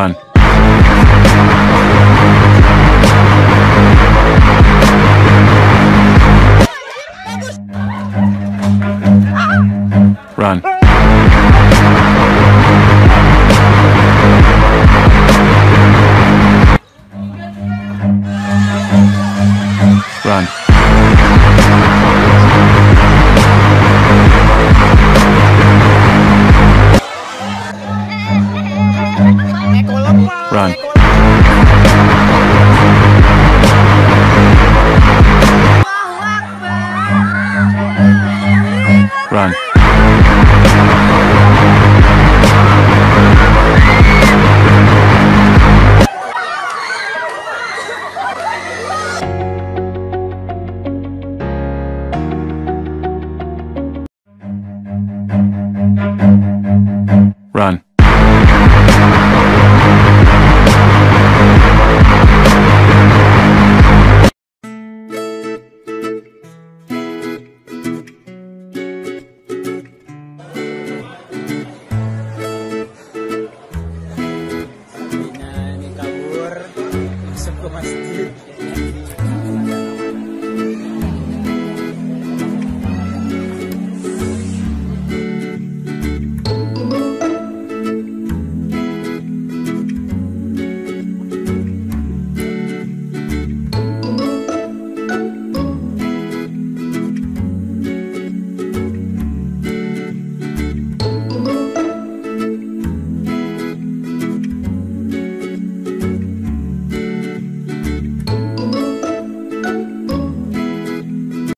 run. Run. Run. Run. Run. Run. my spirit.